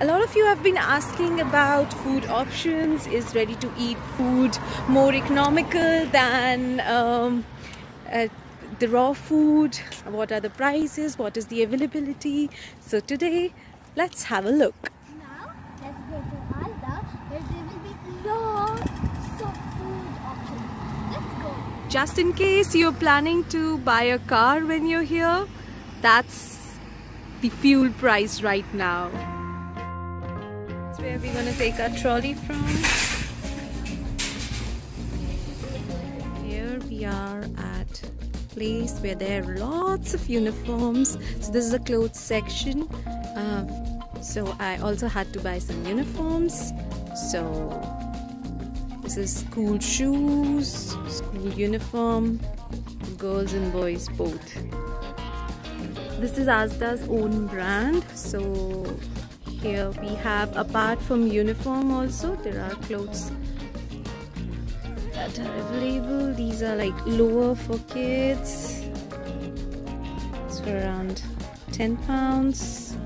a lot of you have been asking about food options. Is ready to eat food more economical than um, uh, the raw food? What are the prices? What is the availability? So today let's have a look. Now, let's go to Asda where there will be lots of food options. Let's go. just in case you're planning to buy a car when you're here that's the fuel price right now where we're gonna take our trolley from here we are at place where there are lots of uniforms so this is a clothes section uh, so I also had to buy some uniforms so this is school shoes, school uniform, girls and boys both. This is Asda's own brand. So here we have apart from uniform also there are clothes that are available. These are like lower for kids. It's for around 10 pounds.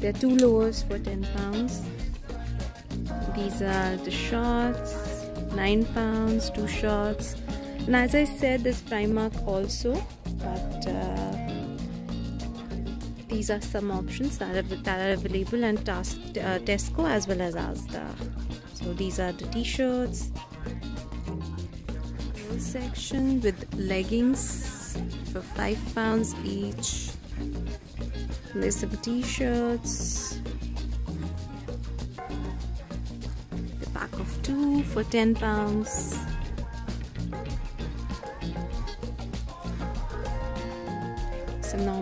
There are two lowers for 10 pounds. These are the shorts, 9 pounds, two shorts. And as I said, there's Primark also, but uh, these are some options that are, that are available Tas- uh, Tesco as well as Asda. So these are the t-shirts. Section with leggings for 5 pounds each. There's some t-shirts. The pack of two for 10 pounds.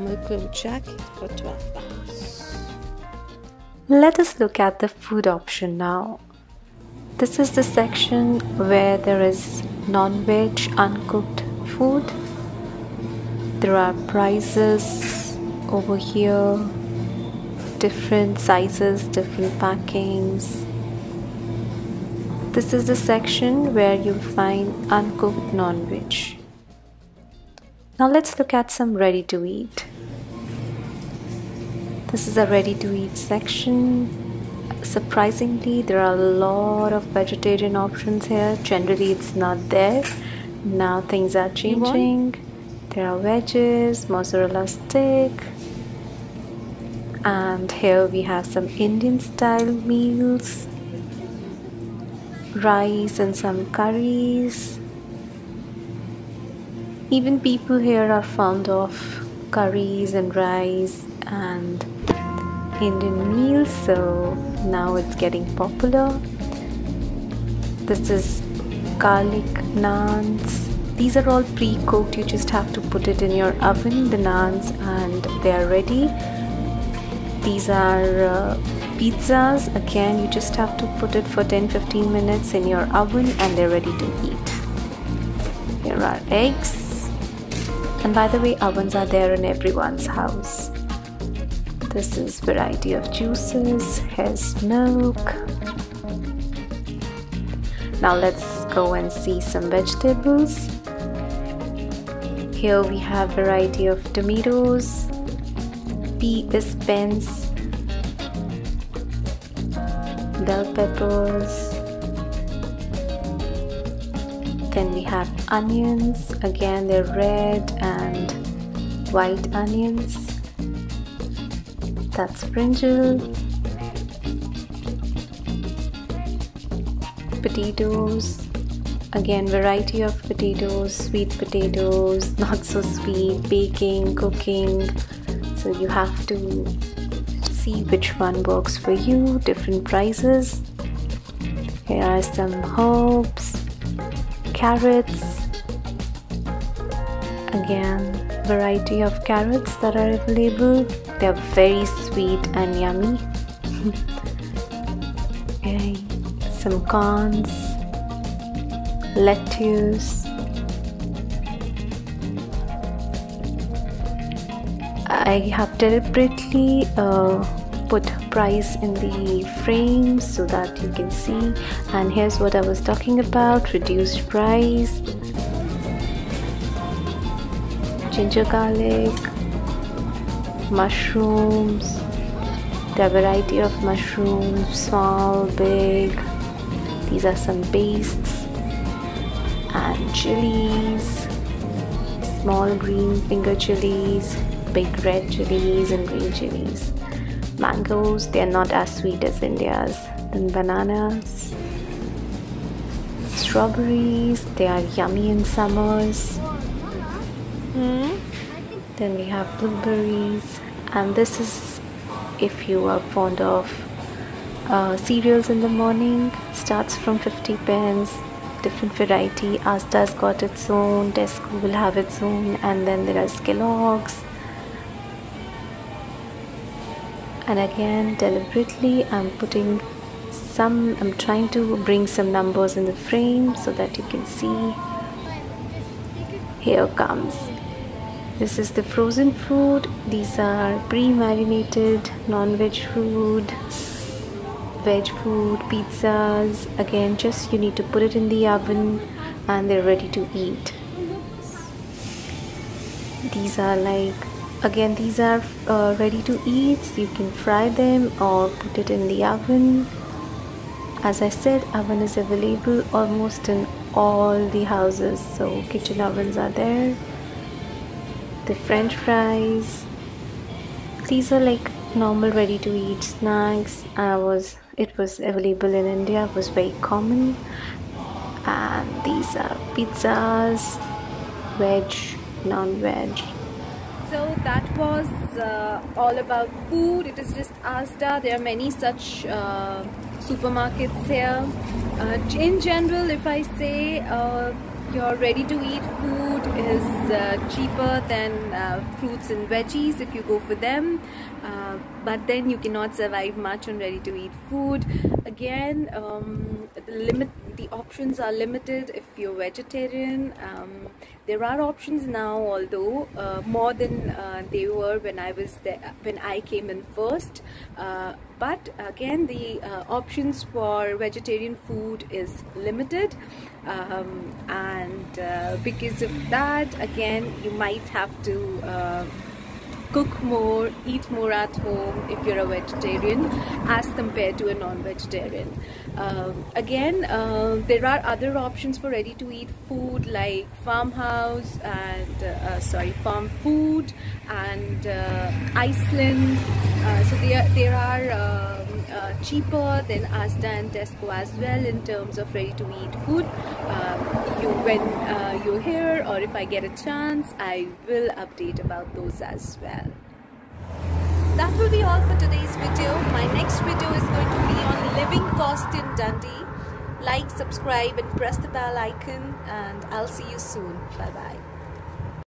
Some jacket for 12 pounds. Let us look at the food option now. This is the section where there is non veg uncooked food. There are prices over here, different sizes, different packings. This is the section where you'll find uncooked non veg. Now let's look at some ready to eat. This is a ready to eat section. Surprisingly, there are a lot of vegetarian options here. Generally, it's not there. Now things are changing. There are wedges, mozzarella stick, and here we have some Indian style meals, rice, and some curries. Even people here are fond of curries and rice and Indian meals, so now it's getting popular. This is garlic naans. These are all pre cooked, you just have to put it in your oven, the naans, and they are ready. These are uh, pizzas, again, you just have to put it for 10 15 minutes in your oven, and they're ready to eat. Here are eggs. And by the way, ovens are there in everyone's house. This is variety of juices. Here's milk. Now let's go and see some vegetables. Here we have variety of tomatoes, pea spence, bell peppers, then we have onions again they're red and white onions that's brinjal potatoes. Again variety of potatoes sweet potatoes not so sweet baking cooking. So you have to see which one works for you different prices. Here are some herbs carrots. Again variety of carrots that are available they're very sweet and yummy. Okay. some corns lettuce. I have deliberately uh, put price in the frame so that you can see. And here's what I was talking about reduced price. Ginger garlic mushrooms are variety of mushrooms, small, big. These are some pastes and chilies, small green finger chilies, big red chilies and green chilies. Mangoes, they are not as sweet as India's. Then bananas, strawberries, they are yummy in summers. Hmm? Then we have blueberries, and this is if you are fond of uh, cereals in the morning. Starts from 50 pence, different variety. Asda's got its own, Tesco will have its own, and then there are Kellogg's. And again, deliberately, I'm putting some, I'm trying to bring some numbers in the frame so that you can see. Here comes this is the frozen food. These are pre-marinated non-veg food veg food pizzas. Again just you need to put it in the oven and they're ready to eat. These are like again these are uh, ready to eat. You can fry them or put it in the oven. As I said oven is available almost in all the houses so kitchen ovens are there the french fries. These are like normal ready to eat snacks. I was it was available in india it was very common. And these are pizzas veg non-veg. So that was uh, all about food. It is just asda there are many such uh, supermarkets here. Uh, in general if i say uh, your ready to eat food is uh, cheaper than uh, fruits and veggies if you go for them. Uh, but then you cannot survive much on ready to eat food. Again um, the limit the options are limited if you're vegetarian. Um, there are options now although uh, more than uh, they were when I was there when I came in first. Uh, but again the uh, options for vegetarian food is limited. Um, and uh, because of that again you might have to uh, cook more, eat more at home if you're a vegetarian as compared to a non-vegetarian. Um, again, uh, there are other options for ready-to-eat food like farmhouse and uh, uh sorry, farm food and uh, Iceland. Uh, so there, there are uh, cheaper than Asda and Tesco as well in terms of ready-to-eat food. Um, you, when you're here or if I get a chance, I will update about those as well that will be all for today's video. My next video is going to be on living cost in Dundee. Like, subscribe and press the bell icon and I'll see you soon. Bye bye.